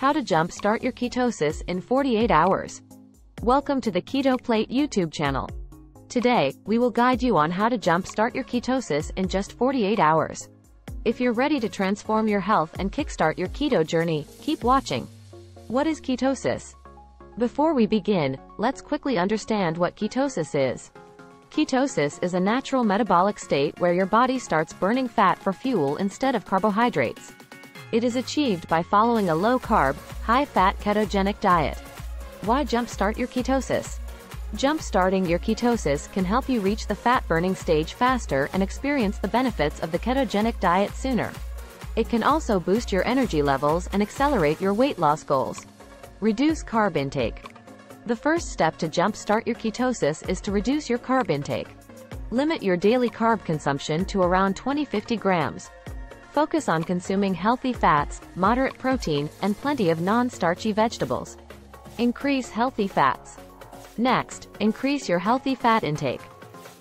How to jumpstart your ketosis in 48 hours. Welcome to the Keto Plate YouTube channel. Today, we will guide you on how to jumpstart your ketosis in just 48 hours. If you're ready to transform your health and kickstart your keto journey, keep watching. What is ketosis? Before we begin, let's quickly understand what ketosis is. Ketosis is a natural metabolic state where your body starts burning fat for fuel instead of carbohydrates. It is achieved by following a low-carb, high-fat ketogenic diet. Why jumpstart your ketosis? Jump-starting your ketosis can help you reach the fat-burning stage faster and experience the benefits of the ketogenic diet sooner. It can also boost your energy levels and accelerate your weight loss goals. Reduce carb intake. The first step to jumpstart your ketosis is to reduce your carb intake. Limit your daily carb consumption to around 20-50 grams, Focus on consuming healthy fats, moderate protein, and plenty of non-starchy vegetables. Increase healthy fats. Next, increase your healthy fat intake.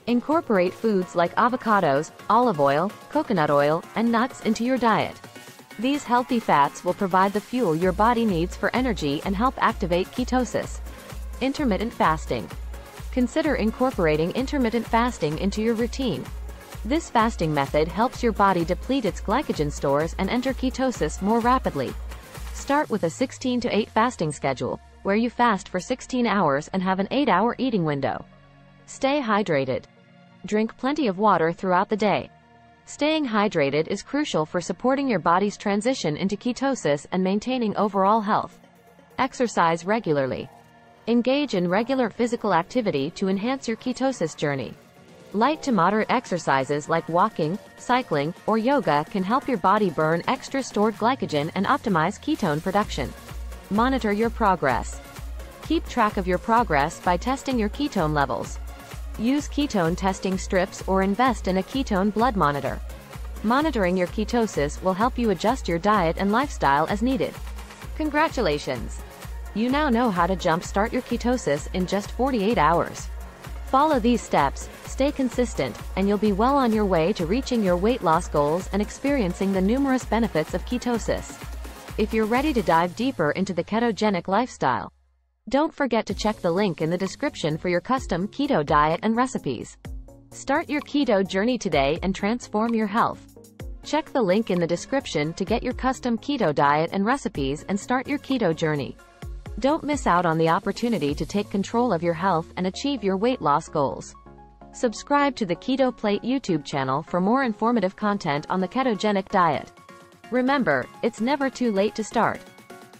Incorporate foods like avocados, olive oil, coconut oil, and nuts into your diet. These healthy fats will provide the fuel your body needs for energy and help activate ketosis. Intermittent fasting. Consider incorporating intermittent fasting into your routine. This fasting method helps your body deplete its glycogen stores and enter ketosis more rapidly. Start with a 16 to 8 fasting schedule, where you fast for 16 hours and have an 8-hour eating window. Stay hydrated. Drink plenty of water throughout the day. Staying hydrated is crucial for supporting your body's transition into ketosis and maintaining overall health. Exercise regularly. Engage in regular physical activity to enhance your ketosis journey. Light to moderate exercises like walking, cycling, or yoga can help your body burn extra stored glycogen and optimize ketone production. Monitor your progress. Keep track of your progress by testing your ketone levels. Use ketone testing strips or invest in a ketone blood monitor. Monitoring your ketosis will help you adjust your diet and lifestyle as needed. Congratulations! You now know how to jumpstart your ketosis in just 48 hours. Follow these steps, stay consistent, and you'll be well on your way to reaching your weight loss goals and experiencing the numerous benefits of ketosis. If you're ready to dive deeper into the ketogenic lifestyle, don't forget to check the link in the description for your custom keto diet and recipes. Start your keto journey today and transform your health. Check the link in the description to get your custom keto diet and recipes and start your keto journey. Don't miss out on the opportunity to take control of your health and achieve your weight loss goals. Subscribe to the Keto Plate YouTube channel for more informative content on the ketogenic diet. Remember, it's never too late to start.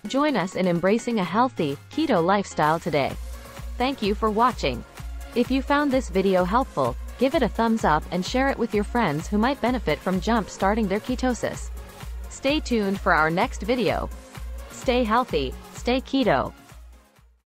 Join us in embracing a healthy, keto lifestyle today. Thank you for watching. If you found this video helpful, give it a thumbs up and share it with your friends who might benefit from jump starting their ketosis. Stay tuned for our next video. Stay healthy, stay keto.